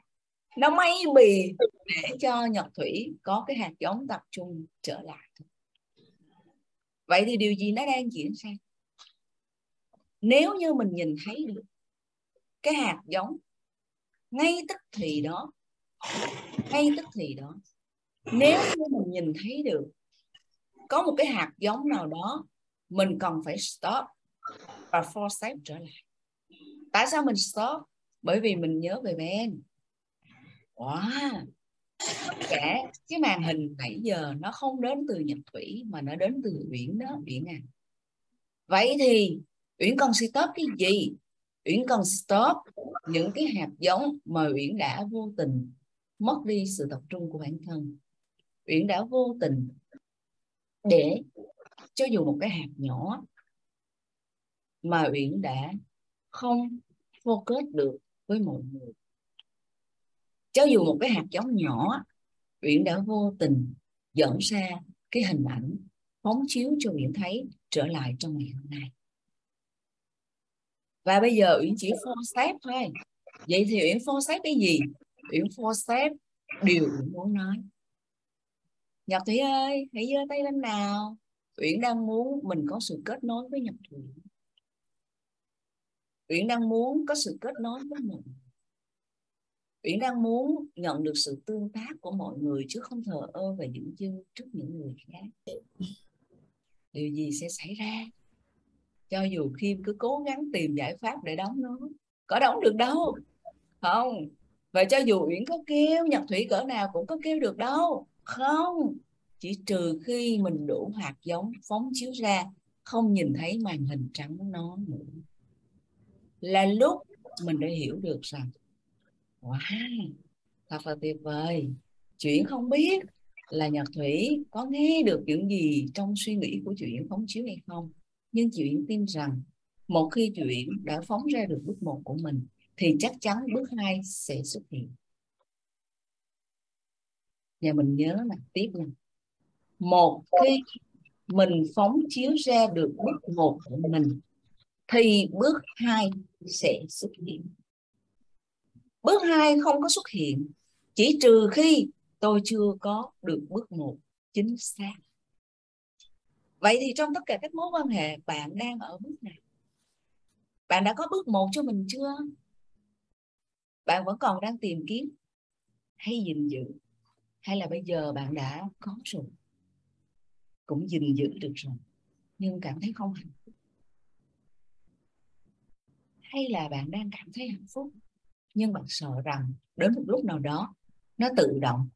nó may bị để cho nhật thủy có cái hạt giống tập trung trở lại vậy thì điều gì nó đang diễn ra? Nếu như mình nhìn thấy được cái hạt giống ngay tức thì đó, ngay tức thì đó, nếu như mình nhìn thấy được có một cái hạt giống nào đó, mình cần phải stop và force trở lại. Tại sao mình stop? Bởi vì mình nhớ về Ben. Wow. Tất cả cái màn hình nãy giờ nó không đến từ nhật thủy, mà nó đến từ uyển đó, uyển à. Vậy thì uyển cần stop cái gì? Uyển cần stop những cái hạt giống mà uyển đã vô tình mất đi sự tập trung của bản thân. Uyển đã vô tình để cho dù một cái hạt nhỏ mà uyển đã không focus được với mọi người. Cho dù một cái hạt giống nhỏ, uyển đã vô tình dẫn ra cái hình ảnh phóng chiếu cho uyển thấy trở lại trong ngày hôm nay. Và bây giờ uyển chỉ force thôi. Vậy thì uyển force cái gì? Uyển force điều uyển muốn nói. Nhật Thủy ơi, hãy giơ tay lên nào. Uyển đang muốn mình có sự kết nối với Nhật Thủy. Uyển đang muốn có sự kết nối với mình. Uyển đang muốn nhận được sự tương tác của mọi người chứ không thờ ơ và những dư trước những người khác. Điều gì sẽ xảy ra? Cho dù Kim cứ cố gắng tìm giải pháp để đóng nó, có đóng được đâu. Không. Và cho dù Uyển có kêu Nhật Thủy cỡ nào cũng có kêu được đâu không, chỉ trừ khi mình đủ hạt giống phóng chiếu ra, không nhìn thấy màn hình trắng nó nữa. Là lúc mình đã hiểu được rằng, wow, thật là tuyệt vời. Chuyện không biết là nhật thủy có nghe được những gì trong suy nghĩ của chuyện phóng chiếu hay không, nhưng chuyện tin rằng một khi chuyện đã phóng ra được bước một của mình, thì chắc chắn bước hai sẽ xuất hiện và mình nhớ là tiếp này một khi mình phóng chiếu ra được bước một của mình, thì bước hai sẽ xuất hiện. Bước hai không có xuất hiện, chỉ trừ khi tôi chưa có được bước một chính xác. Vậy thì trong tất cả các mối quan hệ, bạn đang ở bước nào? Bạn đã có bước một cho mình chưa? Bạn vẫn còn đang tìm kiếm hay gìn giữ? Hay là bây giờ bạn đã có rồi, cũng gìn giữ được rồi, nhưng cảm thấy không hạnh phúc? Hay là bạn đang cảm thấy hạnh phúc, nhưng bạn sợ rằng đến một lúc nào đó nó tự động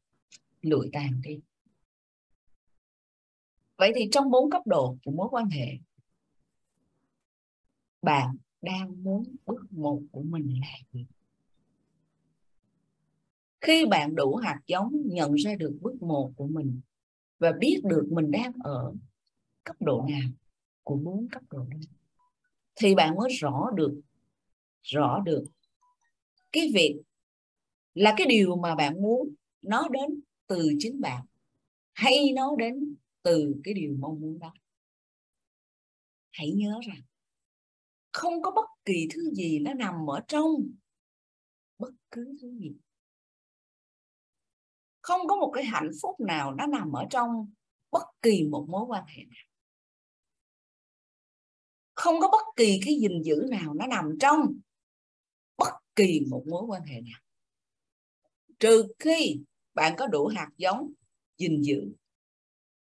lụi tàn đi? Vậy thì trong bốn cấp độ của mối quan hệ, bạn đang muốn bước một của mình là gì? Khi bạn đủ hạt giống, nhận ra được bước một của mình và biết được mình đang ở cấp độ nào của bốn cấp độ đó, thì bạn mới rõ được rõ được cái việc là cái điều mà bạn muốn nó đến từ chính bạn, hay nó đến từ cái điều mong muốn đó. Hãy nhớ rằng, không có bất kỳ thứ gì nó nằm ở trong bất cứ thứ gì không có một cái hạnh phúc nào nó nằm ở trong bất kỳ một mối quan hệ nào. Không có bất kỳ cái gìn giữ nào nó nằm trong bất kỳ một mối quan hệ nào. Trừ khi bạn có đủ hạt giống gìn giữ,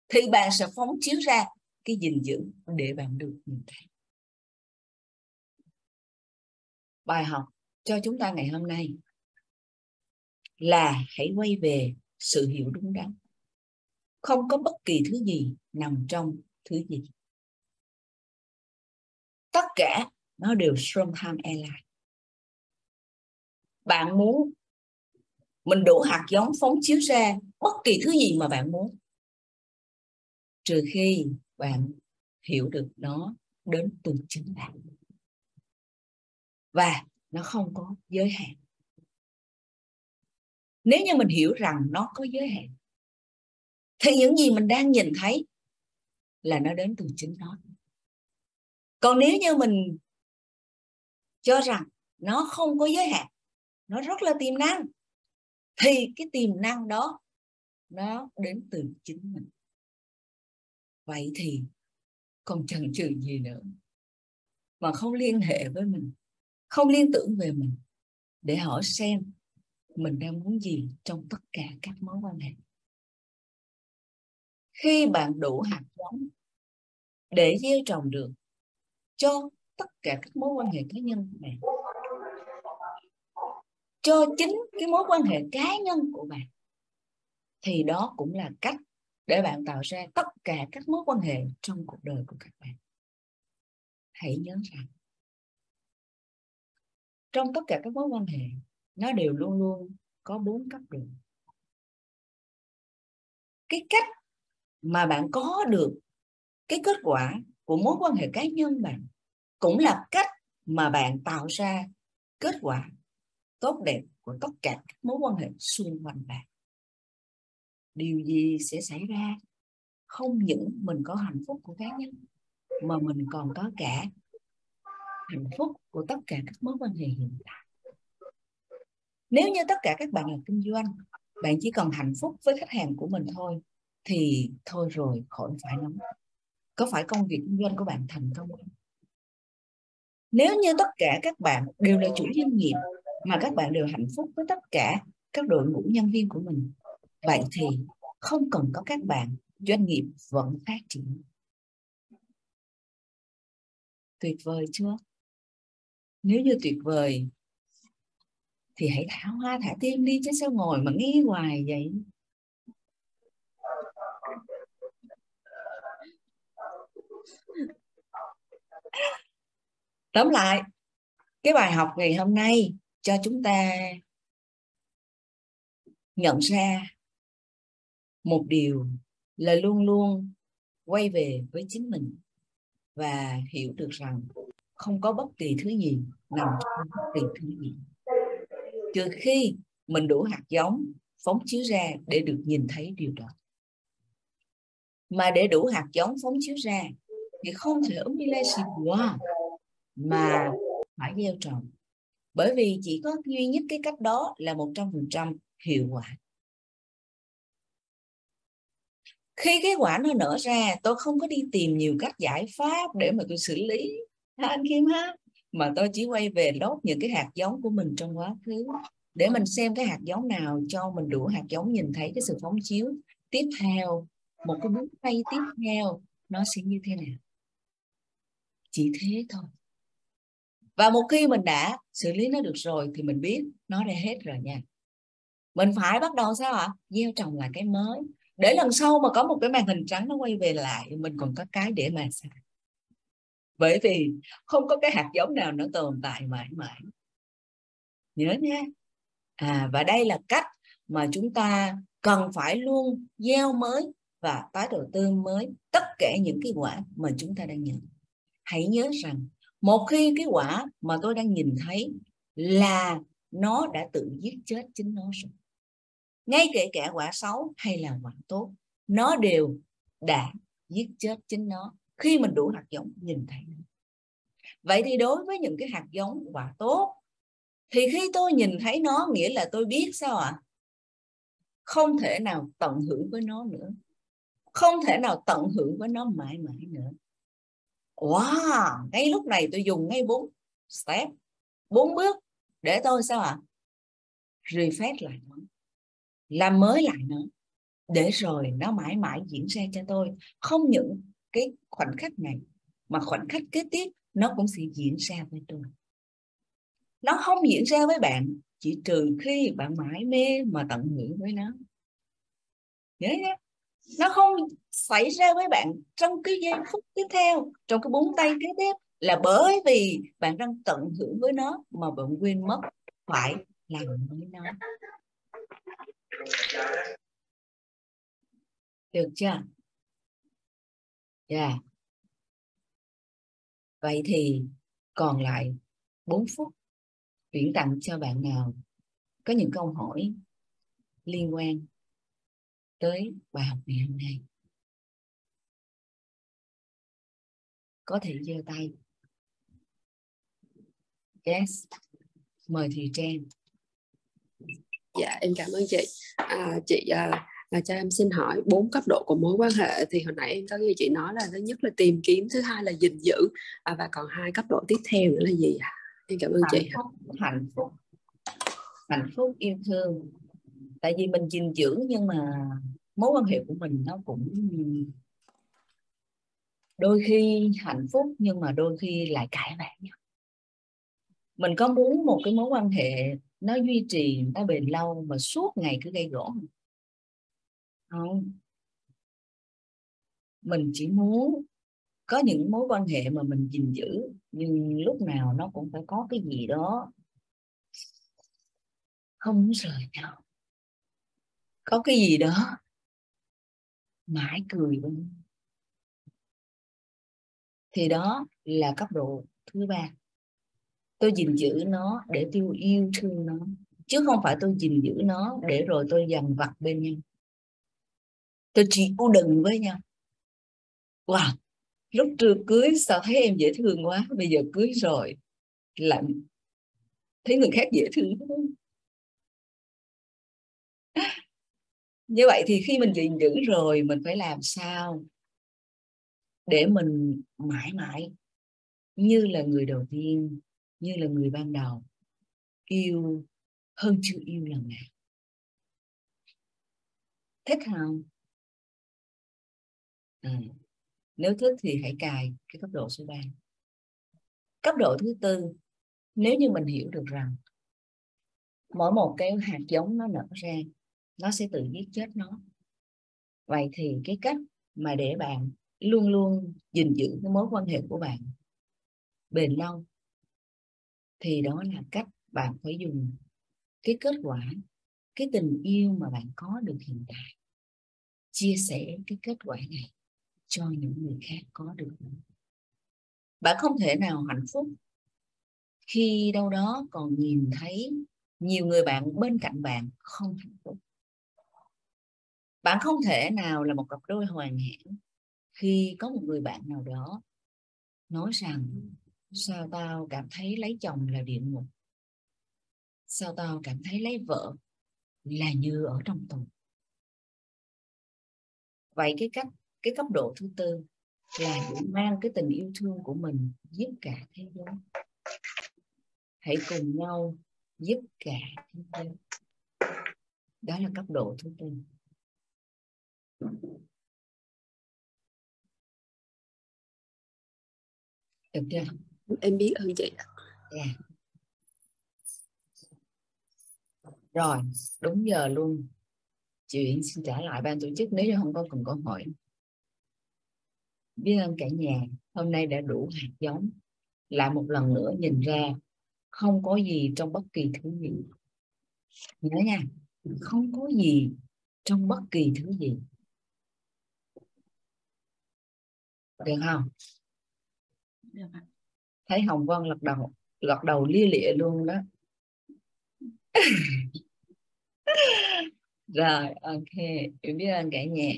thì bạn sẽ phóng chiếu ra cái gìn giữ để bạn được nhìn thấy. Bài học cho chúng ta ngày hôm nay là hãy quay về sự hiểu đúng đắn. Không có bất kỳ thứ gì nằm trong thứ gì. Tất cả nó đều strong time airline bạn muốn mình đủ hạt giống phóng chiếu ra bất kỳ thứ gì mà bạn muốn. Trừ khi bạn hiểu được nó đến từ chính bạn. Và nó không có giới hạn nếu như mình hiểu rằng nó có giới hạn, thì những gì mình đang nhìn thấy là nó đến từ chính nó. Còn nếu như mình cho rằng nó không có giới hạn, nó rất là tiềm năng, thì cái tiềm năng đó nó đến từ chính mình. Vậy thì còn chần chừ gì nữa mà không liên hệ với mình, không liên tưởng về mình để hỏi xem mình đang muốn gì trong tất cả các mối quan hệ. Khi bạn đủ hạt giống để gieo trồng được cho tất cả các mối quan hệ cá nhân của bạn, cho chính cái mối quan hệ cá nhân của bạn, thì đó cũng là cách để bạn tạo ra tất cả các mối quan hệ trong cuộc đời của các bạn. Hãy nhớ rằng, trong tất cả các mối quan hệ nó đều luôn luôn có bốn cấp độ cái cách mà bạn có được cái kết quả của mối quan hệ cá nhân bạn cũng là cách mà bạn tạo ra kết quả tốt đẹp của tất cả các mối quan hệ xung quanh bạn. Điều gì sẽ xảy ra? Không những mình có hạnh phúc của cá nhân, mà mình còn có cả hạnh phúc của tất cả các mối quan hệ hiện tại nếu như tất cả các bạn là kinh doanh, bạn chỉ cần hạnh phúc với khách hàng của mình thôi, thì thôi rồi, khỏi phải nóng. Có phải công việc kinh doanh của bạn thành công không? Nếu như tất cả các bạn đều là chủ doanh nghiệp, mà các bạn đều hạnh phúc với tất cả các đội ngũ nhân viên của mình, vậy thì không cần có các bạn, doanh nghiệp vẫn phát triển. Tuyệt vời chưa? Nếu như tuyệt vời thì hãy thả hoa, thả tim đi chứ sao ngồi mà nghĩ hoài vậy? Tóm lại, cái bài học ngày hôm nay cho chúng ta nhận ra một điều là luôn luôn quay về với chính mình và hiểu được rằng không có bất kỳ thứ gì nằm trong bất kỳ thứ gì trừ khi mình đủ hạt giống, phóng chiếu ra để được nhìn thấy điều đó. Mà để đủ hạt giống phóng chiếu ra thì không thể ứng đi lên quá mà phải gieo trồng. Bởi vì chỉ có duy nhất cái cách đó là một trăm phần trăm hiệu quả. Khi cái quả nó nở ra, tôi không có đi tìm nhiều cách giải pháp để mà tôi xử lý. Ha anh Kim ha mà tôi chỉ quay về lốt những cái hạt giống của mình trong quá khứ. Để mình xem cái hạt giống nào cho mình đủ hạt giống nhìn thấy cái sự phóng chiếu tiếp theo, một cái bước bay tiếp theo, nó sẽ như thế nào? Chỉ thế thôi. Và một khi mình đã xử lý nó được rồi thì mình biết nó đã hết rồi nha. Mình phải bắt đầu sao ạ? Gieo trồng lại cái mới. Để lần sau mà có một cái màn hình trắng nó quay về lại, mình còn có cái để mà xài bởi vì không có cái hạt giống nào nó tồn tại mãi mãi. Nhớ nha. À và đây là cách mà chúng ta cần phải luôn gieo mới và tái đầu tư mới tất cả những cái quả mà chúng ta đang nhận. Hãy nhớ rằng, một khi cái quả mà tôi đang nhìn thấy là nó đã tự giết chết chính nó rồi. Ngay kể cả quả xấu hay là quả tốt, nó đều đã giết chết chính nó khi mình đủ hạt giống, nhìn thấy vậy thì đối với những cái hạt giống quả tốt, thì khi tôi nhìn thấy nó, nghĩa là tôi biết sao ạ? À? không thể nào tận hưởng với nó nữa. Không thể nào tận hưởng với nó mãi mãi nữa. Wow! Ngay lúc này tôi dùng ngay bốn step, bốn bước để tôi sao ạ? À? refresh lại nó. Làm mới lại nó. Để rồi nó mãi mãi diễn ra cho tôi. Không những cái khoảnh khắc này, mà khoảnh khắc kế tiếp nó cũng sẽ diễn ra với tôi. Nó không diễn ra với bạn, chỉ trừ khi bạn mãi mê mà tận hưởng với nó. Nhớ nhé, nó không xảy ra với bạn trong cái giây phút tiếp theo, trong cái bốn tay kế tiếp, là bởi vì bạn đang tận hưởng với nó mà bạn quên mất phải làm với nó. Được chưa? Yeah. vậy thì còn lại 4 phút chuyển tặng cho bạn nào có những câu hỏi liên quan tới bài học ngày hôm nay? Có thể giơ tay. Yes mời thùy trang. Dạ em cảm ơn chị. À, chị à, là cho em xin hỏi bốn cấp độ của mối quan hệ thì hồi nãy em có nghe chị nói là thứ nhất là tìm kiếm thứ hai là gìn giữ. À, và còn hai cấp độ tiếp theo nữa là gì ạ? Em cảm ơn hạnh chị phúc, hạnh phúc. Hạnh phúc yêu thương. Tại vì mình gìn giữ nhưng mà mối quan hệ của mình nó cũng đôi khi hạnh phúc nhưng mà đôi khi lại cãi vã nhau. Mình có muốn một cái mối quan hệ nó duy trì nó bền lâu mà suốt ngày cứ gây gỗ không. Mình chỉ muốn có những mối quan hệ mà mình gìn giữ, nhưng lúc nào nó cũng phải có cái gì đó không rời nhau. Có cái gì đó mãi cười bên thì đó là cấp độ thứ ba. Tôi gìn giữ nó để tiêu yêu thương nó, chứ không phải tôi gìn giữ nó để rồi tôi dằn vặt bên nhau tôi chỉ u đừng với nhau. Wow, lúc trước cưới sao thấy em dễ thương quá, bây giờ cưới rồi lại thấy người khác dễ thương như vậy thì khi mình gìn giữ rồi, mình phải làm sao để mình mãi mãi như là người đầu tiên, như là người ban đầu, yêu hơn chưa yêu lần nào. Thích không? Ừ. nếu thích thì hãy cài cái cấp độ số 3 cấp độ thứ tư, nếu như mình hiểu được rằng mỗi một cái hạt giống nó nở ra, nó sẽ tự giết chết nó. Vậy thì cái cách mà để bạn luôn luôn gìn giữ cái mối quan hệ của bạn bền lâu thì đó là cách bạn phải dùng cái kết quả, cái tình yêu mà bạn có được hiện tại. Chia sẻ cái kết quả này cho những người khác có được. Bạn không thể nào hạnh phúc khi đâu đó còn nhìn thấy nhiều người bạn bên cạnh bạn không hạnh phúc. Bạn không thể nào là một cặp đôi hoàn hảo khi có một người bạn nào đó nói rằng, sao tao cảm thấy lấy chồng là địa ngục? Sao tao cảm thấy lấy vợ là như ở trong tù? Vậy cái cách cái cấp độ thứ tư là mang cái tình yêu thương của mình giúp cả thế giới. Hãy cùng nhau giúp cả thế giới. Đó là cấp độ thứ tư. Được chưa? Em biết ơn chị. Yeah. rồi đúng giờ luôn. Chuyện xin trả lại ban tổ chức nếu như không có cần câu hỏi biết ơn cả nhà. Hôm nay đã đủ hạt giống. Lại một lần nữa nhìn ra không có gì trong bất kỳ thứ gì. Nhớ nha không có gì trong bất kỳ thứ gì. Được không? Được ạ. thấy hồng vân lật đầu lật đầu lia lịa luôn đó. Rồi ok. Biết ơn cả nhà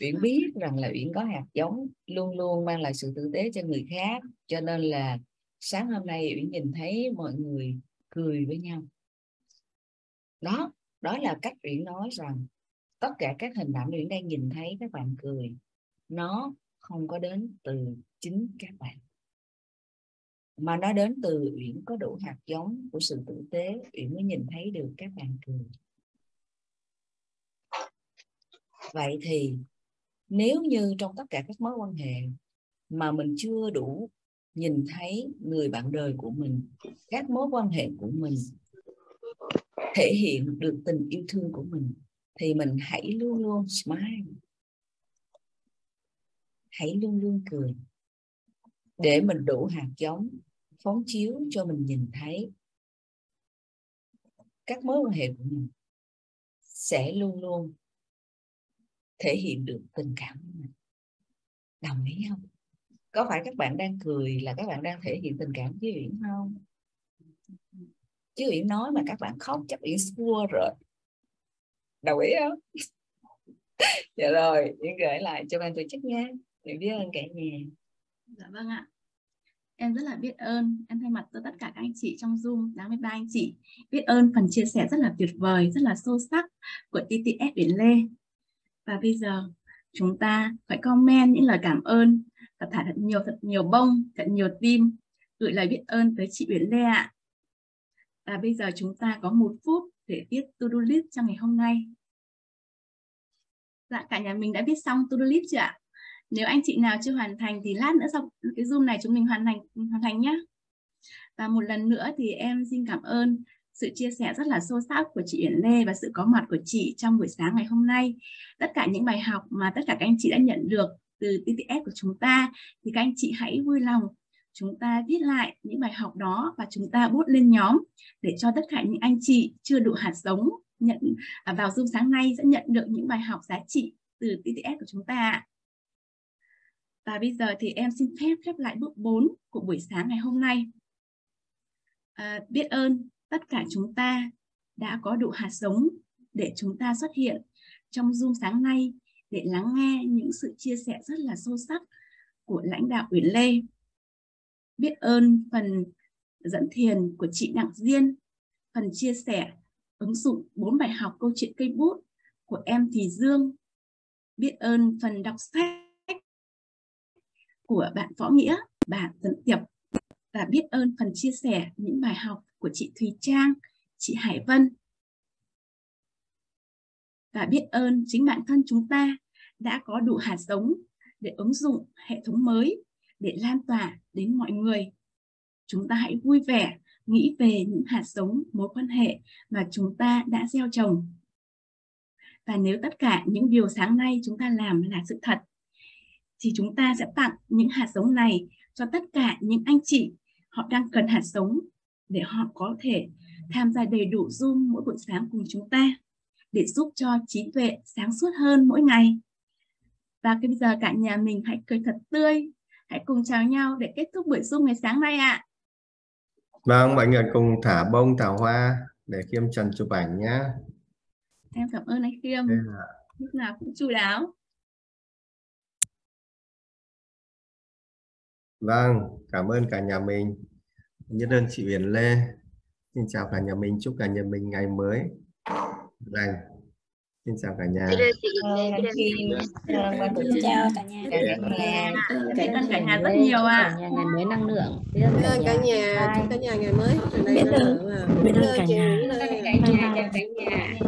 uyển biết rằng là uyển có hạt giống luôn luôn mang lại sự tử tế cho người khác cho nên là sáng hôm nay uyển nhìn thấy mọi người cười với nhau. Đó đó là cách uyển nói rằng tất cả các hình ảnh uyển đang nhìn thấy các bạn cười nó không có đến từ chính các bạn mà nó đến từ uyển có đủ hạt giống của sự tử tế uyển mới nhìn thấy được các bạn cười. Vậy thì nếu như trong tất cả các mối quan hệ mà mình chưa đủ nhìn thấy người bạn đời của mình, các mối quan hệ của mình thể hiện được tình yêu thương của mình, thì mình hãy luôn luôn smile. Hãy luôn luôn cười. Để mình đủ hạt giống, phóng chiếu cho mình nhìn thấy các mối quan hệ của mình sẽ luôn luôn thể hiện được tình cảm của mình. Đồng ý không? Có phải các bạn đang cười là các bạn đang thể hiện tình cảm với uyển không? Chứ uyển nói mà các bạn khóc chắc uyển xua rồi. Đồng ý không? Dạ rồi, uyển gửi lại cho ban tổ chức nha uyển biết ơn cả nhà. Dạ vâng ạ. Em rất là biết ơn. Em thay mặt cho tất cả các anh chị trong zoom 83 anh chị. Biết ơn phần chia sẻ rất là tuyệt vời, rất là sâu sắc của TTS Biển Lê và bây giờ, chúng ta phải comment những lời cảm ơn và thả thật nhiều thật nhiều bông, thật nhiều tim. Gửi lời biết ơn tới chị Uyển Lê ạ. Và bây giờ chúng ta có một phút để viết to-do list trong ngày hôm nay. Dạ cả nhà mình đã viết xong to-do list chưa ạ? Nếu anh chị nào chưa hoàn thành thì lát nữa sau cái zoom này chúng mình hoàn thành hoàn thành nhé và một lần nữa thì em xin cảm ơn sự chia sẻ rất là sâu sắc của chị Yển Lê và sự có mặt của chị trong buổi sáng ngày hôm nay. Tất cả những bài học mà tất cả các anh chị đã nhận được từ TTS của chúng ta thì các anh chị hãy vui lòng chúng ta viết lại những bài học đó và chúng ta bút lên nhóm để cho tất cả những anh chị chưa đủ hạt giống nhận à, vào Zoom sáng nay sẽ nhận được những bài học giá trị từ TTS của chúng ta. Và bây giờ thì em xin phép khép lại bước 4 của buổi sáng ngày hôm nay. À, biết ơn tất cả chúng ta đã có đủ hạt giống để chúng ta xuất hiện trong Zoom sáng nay để lắng nghe những sự chia sẻ rất là sâu sắc của lãnh đạo Uyển Lê. Biết ơn phần dẫn thiền của chị Đặng Diên, phần chia sẻ ứng dụng bốn bài học câu chuyện cây bút của em Thì Dương. Biết ơn phần đọc sách của bạn Võ Nghĩa, bạn Tấn Tiệp và biết ơn phần chia sẻ những bài học của chị Thùy Trang, chị Hải Vân. Và biết ơn chính bản thân chúng ta đã có đủ hạt giống để ứng dụng hệ thống mới để lan tỏa đến mọi người. Chúng ta hãy vui vẻ nghĩ về những hạt giống mối quan hệ mà chúng ta đã gieo trồng. Và nếu tất cả những điều sáng nay chúng ta làm là sự thật, thì chúng ta sẽ tặng những hạt giống này cho tất cả những anh chị họ đang cần hạt giống để họ có thể tham gia đầy đủ Zoom mỗi buổi sáng cùng chúng ta để giúp cho trí tuệ sáng suốt hơn mỗi ngày. Và bây giờ cả nhà mình hãy cười thật tươi, hãy cùng chào nhau để kết thúc buổi Zoom ngày sáng nay ạ. Vâng, mọi người cùng thả bông thả hoa để Khiêm Trần chụp ảnh nhé. Em cảm ơn anh Khiêm. Lúc nào cũng chu đáo. vâng cảm ơn cả nhà mình nhất ơn chị Huyền Lê. Xin chào cả nhà mình chúc cả nhà mình ngày mới. Lành xin chào cả nhà. Xin chào cả nhà. Cảm ơn cả nhà rất nhiều nhà ngày mới năng lượng. Biết ơn cả nhà, chúc cả nhà ngày mới. Biết ơn, biết ơn cả nhà. Cả nhà, cả nhà.